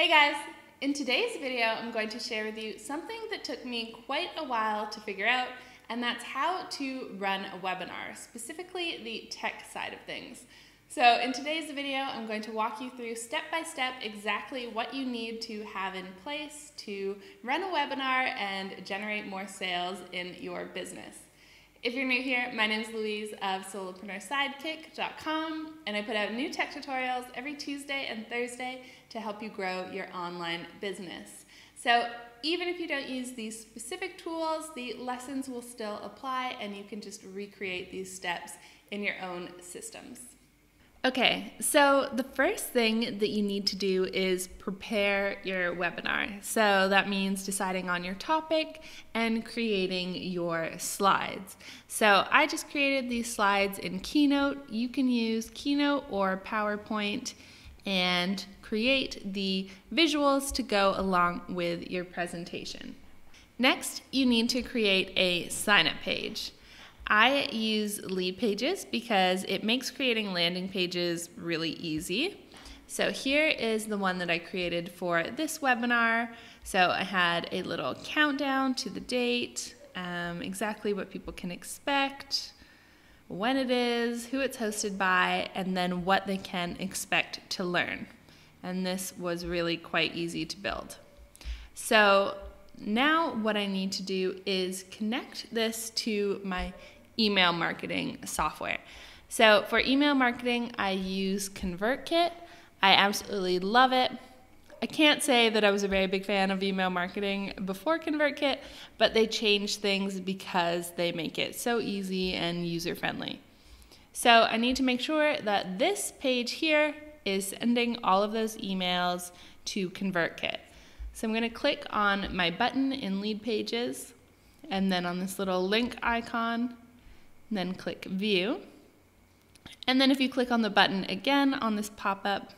Hey guys! In today's video, I'm going to share with you something that took me quite a while to figure out, and that's how to run a webinar, specifically the tech side of things. So in today's video, I'm going to walk you through step by step exactly what you need to have in place to run a webinar and generate more sales in your business. If you're new here, my name is Louise of solopreneursidekick.com, and I put out new tech tutorials every Tuesday and Thursday to help you grow your online business. So even if you don't use these specific tools, the lessons will still apply and you can just recreate these steps in your own systems. Okay, so the first thing that you need to do is prepare your webinar. So that means deciding on your topic and creating your slides. So I just created these slides in Keynote. You can use Keynote or PowerPoint and create the visuals to go along with your presentation. Next, you need to create a sign up page. I use LeadPages because it makes creating landing pages really easy. So here is the one that I created for this webinar. So I had a little countdown to the date, um, exactly what people can expect, when it is, who it's hosted by, and then what they can expect to learn. And this was really quite easy to build. So now what I need to do is connect this to my email marketing software. So for email marketing, I use ConvertKit. I absolutely love it. I can't say that I was a very big fan of email marketing before ConvertKit, but they changed things because they make it so easy and user friendly. So I need to make sure that this page here is sending all of those emails to ConvertKit. So I'm going to click on my button in LeadPages and then on this little link icon then click View. And then if you click on the button again on this pop-up,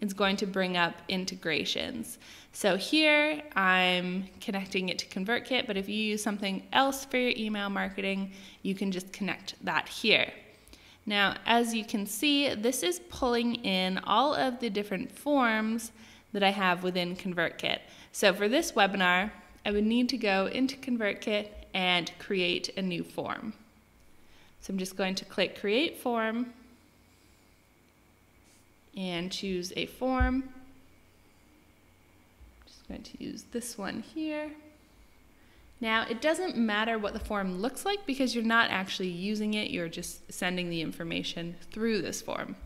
it's going to bring up integrations. So here I'm connecting it to ConvertKit, but if you use something else for your email marketing, you can just connect that here. Now, as you can see, this is pulling in all of the different forms that I have within ConvertKit. So for this webinar, I would need to go into ConvertKit and create a new form. So I'm just going to click Create Form and choose a form. I'm just going to use this one here. Now, it doesn't matter what the form looks like because you're not actually using it, you're just sending the information through this form.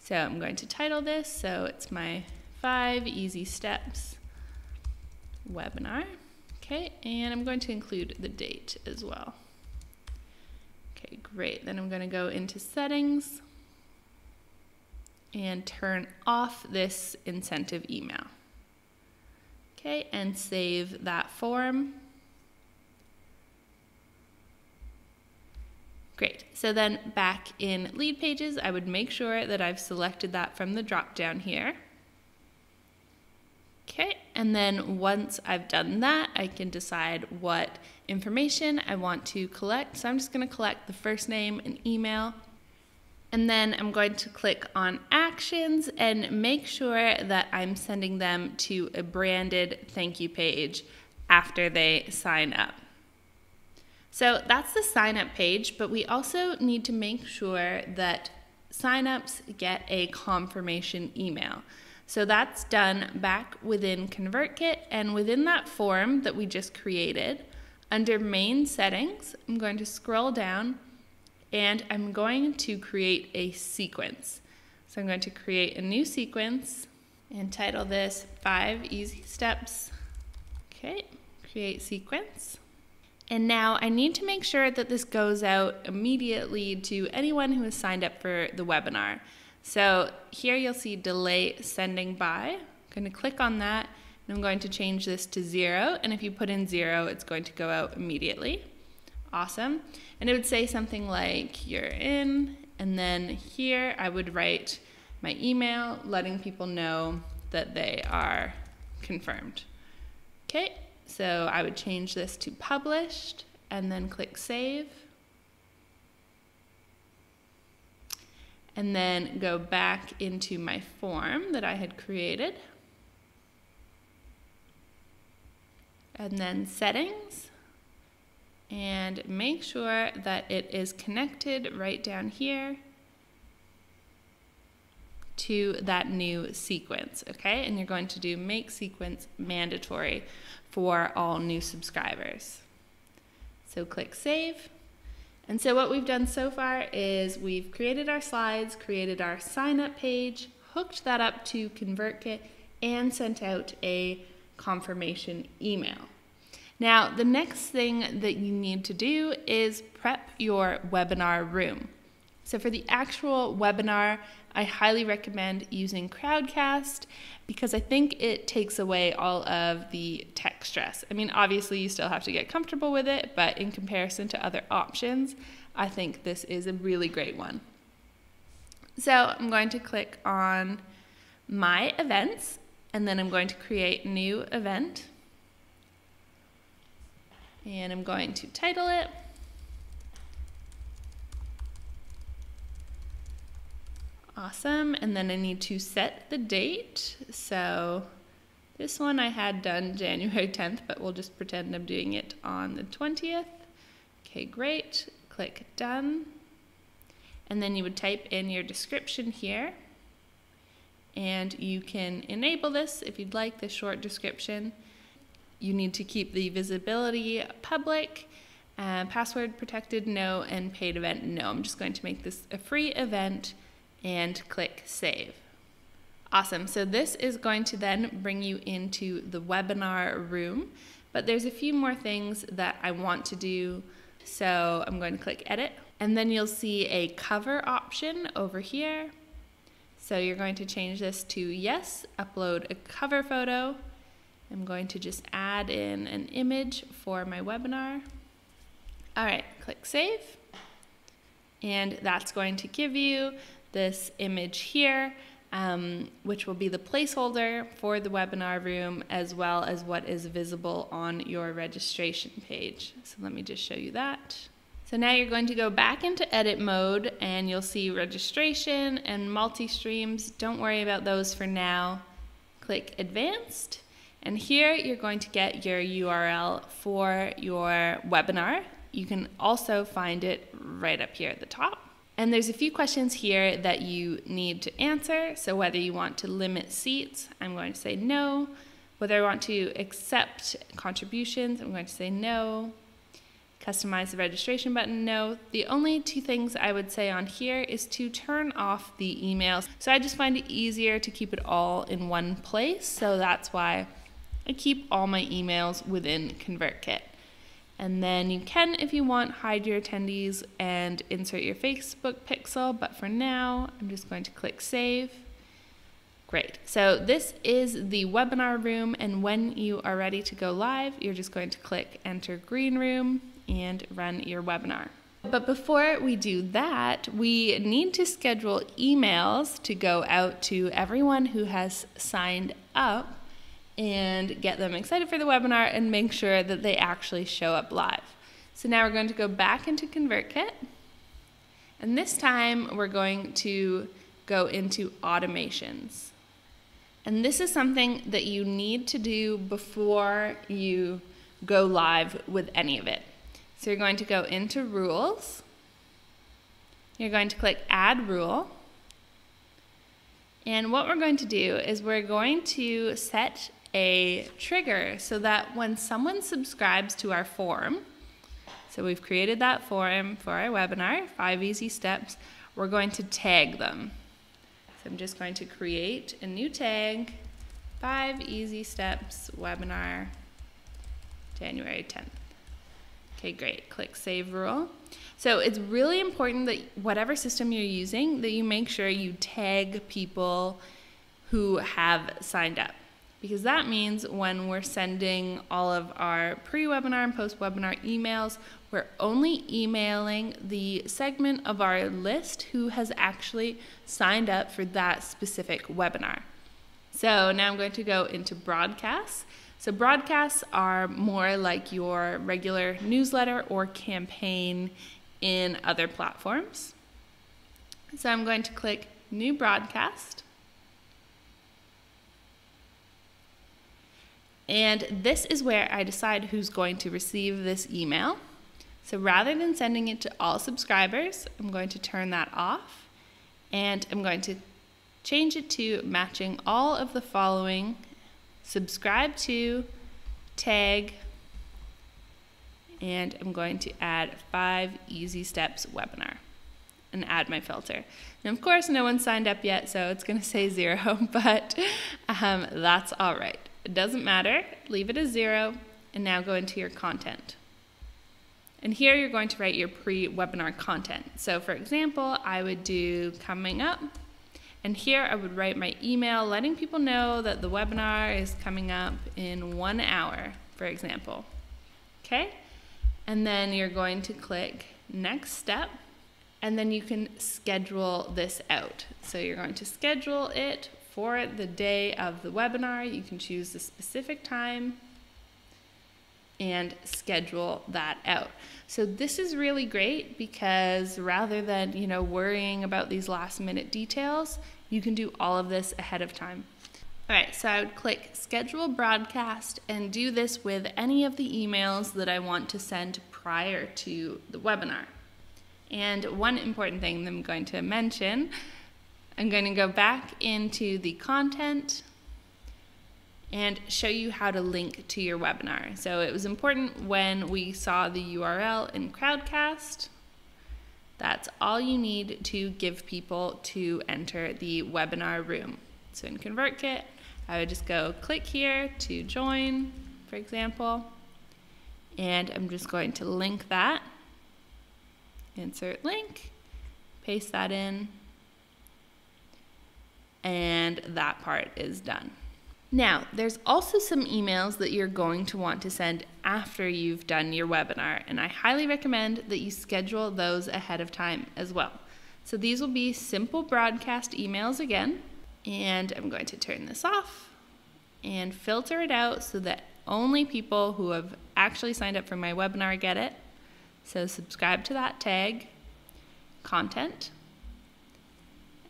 So I'm going to title this, so it's my five easy steps webinar. Okay, and I'm going to include the date as well. Okay, great. Then I'm going to go into settings and turn off this incentive email. Okay, and save that form. Great. So then back in LeadPages, I would make sure that I've selected that from the drop down here. And then once I've done that, I can decide what information I want to collect. So I'm just going to collect the first name and email. And then I'm going to click on actions and make sure that I'm sending them to a branded thank you page after they sign up. So that's the sign up page, but we also need to make sure that signups get a confirmation email. So that's done back within ConvertKit and within that form that we just created, under main settings, I'm going to scroll down and I'm going to create a sequence. So I'm going to create a new sequence and title this five easy steps. Okay, create sequence. And now I need to make sure that this goes out immediately to anyone who has signed up for the webinar. So here you'll see delay sending by. I'm going to click on that and I'm going to change this to zero. And if you put in zero, it's going to go out immediately. Awesome. And it would say something like you're in. And then here I would write my email letting people know that they are confirmed. Okay, so I would change this to published and then click save. and then go back into my form that I had created. And then settings. And make sure that it is connected right down here to that new sequence, okay? And you're going to do make sequence mandatory for all new subscribers. So click save. And so what we've done so far is we've created our slides, created our sign up page, hooked that up to ConvertKit, and sent out a confirmation email. Now, the next thing that you need to do is prep your webinar room. So for the actual webinar, I highly recommend using Crowdcast because I think it takes away all of the tech stress. I mean, obviously, you still have to get comfortable with it, but in comparison to other options, I think this is a really great one. So I'm going to click on My Events, and then I'm going to create New Event. And I'm going to title it Awesome. And then I need to set the date. So this one I had done January 10th, but we'll just pretend I'm doing it on the 20th. Okay, great. Click done. And then you would type in your description here. And you can enable this if you'd like the short description. You need to keep the visibility public, uh, password protected, no, and paid event, no. I'm just going to make this a free event and click save. Awesome. So this is going to then bring you into the webinar room, but there's a few more things that I want to do. So I'm going to click edit and then you'll see a cover option over here. So you're going to change this to yes, upload a cover photo. I'm going to just add in an image for my webinar. All right, click save. And that's going to give you this image here, um, which will be the placeholder for the webinar room as well as what is visible on your registration page. So let me just show you that. So now you're going to go back into edit mode and you'll see registration and multi-streams. Don't worry about those for now. Click advanced and here you're going to get your URL for your webinar. You can also find it right up here at the top. And there's a few questions here that you need to answer. So whether you want to limit seats, I'm going to say no. Whether I want to accept contributions, I'm going to say no. Customize the registration button, no. The only two things I would say on here is to turn off the emails. So I just find it easier to keep it all in one place. So that's why I keep all my emails within ConvertKit. And then you can, if you want, hide your attendees and insert your Facebook pixel. But for now, I'm just going to click save. Great. So this is the webinar room. And when you are ready to go live, you're just going to click enter green room and run your webinar. But before we do that, we need to schedule emails to go out to everyone who has signed up and get them excited for the webinar and make sure that they actually show up live. So now we're going to go back into ConvertKit. And this time we're going to go into automations. And this is something that you need to do before you go live with any of it. So you're going to go into rules. You're going to click add rule. And what we're going to do is we're going to set a trigger so that when someone subscribes to our forum, so we've created that forum for our webinar, five easy steps, we're going to tag them. So I'm just going to create a new tag, five easy steps webinar, January 10th. Okay, great. Click Save Rule. So it's really important that whatever system you're using, that you make sure you tag people who have signed up because that means when we're sending all of our pre-webinar and post-webinar emails, we're only emailing the segment of our list who has actually signed up for that specific webinar. So now I'm going to go into broadcasts. So broadcasts are more like your regular newsletter or campaign in other platforms. So I'm going to click new broadcast. And this is where I decide who's going to receive this email. So rather than sending it to all subscribers, I'm going to turn that off and I'm going to change it to matching all of the following subscribe to, tag, and I'm going to add five easy steps webinar and add my filter. And of course, no one signed up yet, so it's going to say zero, but um, that's all right. It doesn't matter. Leave it as zero, and now go into your content. And here you're going to write your pre-webinar content. So for example, I would do coming up, and here I would write my email letting people know that the webinar is coming up in one hour, for example. Okay? And then you're going to click next step, and then you can schedule this out. So you're going to schedule it for the day of the webinar. You can choose the specific time and schedule that out. So this is really great because rather than, you know, worrying about these last minute details, you can do all of this ahead of time. All right, so I would click schedule broadcast and do this with any of the emails that I want to send prior to the webinar. And one important thing that I'm going to mention I'm going to go back into the content and show you how to link to your webinar. So it was important when we saw the URL in Crowdcast. That's all you need to give people to enter the webinar room. So in ConvertKit, I would just go click here to join, for example, and I'm just going to link that. Insert link, paste that in, and that part is done. Now, there's also some emails that you're going to want to send after you've done your webinar, and I highly recommend that you schedule those ahead of time as well. So these will be simple broadcast emails again, and I'm going to turn this off and filter it out so that only people who have actually signed up for my webinar get it. So subscribe to that tag, content,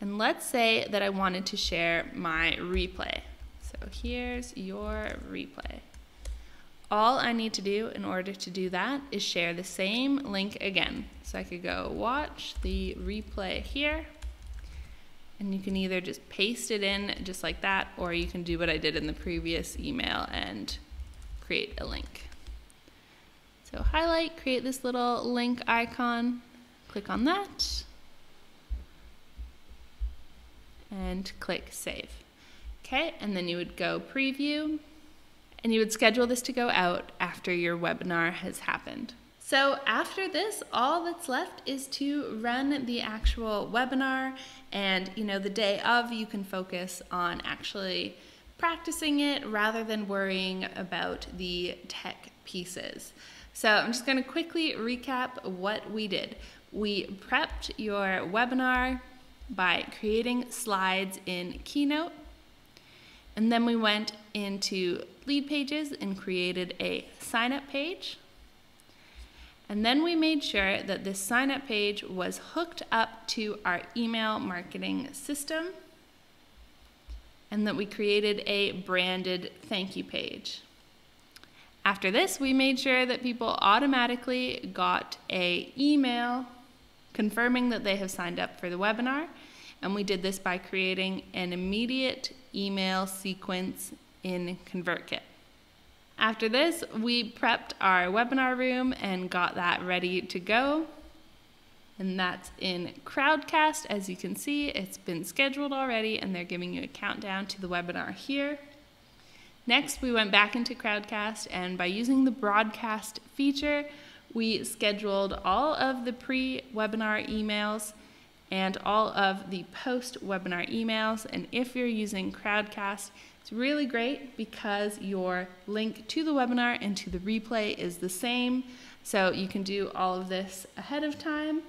and let's say that I wanted to share my replay. So here's your replay. All I need to do in order to do that is share the same link again. So I could go watch the replay here. And you can either just paste it in just like that, or you can do what I did in the previous email and create a link. So highlight, create this little link icon, click on that and click save. Okay, and then you would go preview and you would schedule this to go out after your webinar has happened. So after this, all that's left is to run the actual webinar and you know the day of you can focus on actually practicing it rather than worrying about the tech pieces. So I'm just going to quickly recap what we did. We prepped your webinar by creating slides in Keynote. And then we went into LeadPages and created a sign up page. And then we made sure that this sign up page was hooked up to our email marketing system and that we created a branded thank you page. After this, we made sure that people automatically got a email confirming that they have signed up for the webinar. And we did this by creating an immediate email sequence in ConvertKit. After this, we prepped our webinar room and got that ready to go. And that's in Crowdcast. As you can see, it's been scheduled already and they're giving you a countdown to the webinar here. Next, we went back into Crowdcast and by using the broadcast feature, we scheduled all of the pre-webinar emails and all of the post-webinar emails. And if you're using Crowdcast, it's really great because your link to the webinar and to the replay is the same. So you can do all of this ahead of time.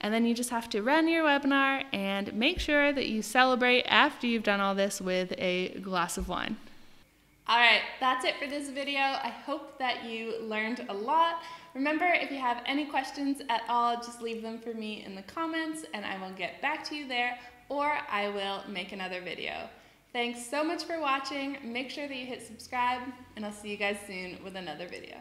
And then you just have to run your webinar and make sure that you celebrate after you've done all this with a glass of wine. All right, that's it for this video. I hope that you learned a lot. Remember, if you have any questions at all, just leave them for me in the comments and I will get back to you there or I will make another video. Thanks so much for watching. Make sure that you hit subscribe, and I'll see you guys soon with another video.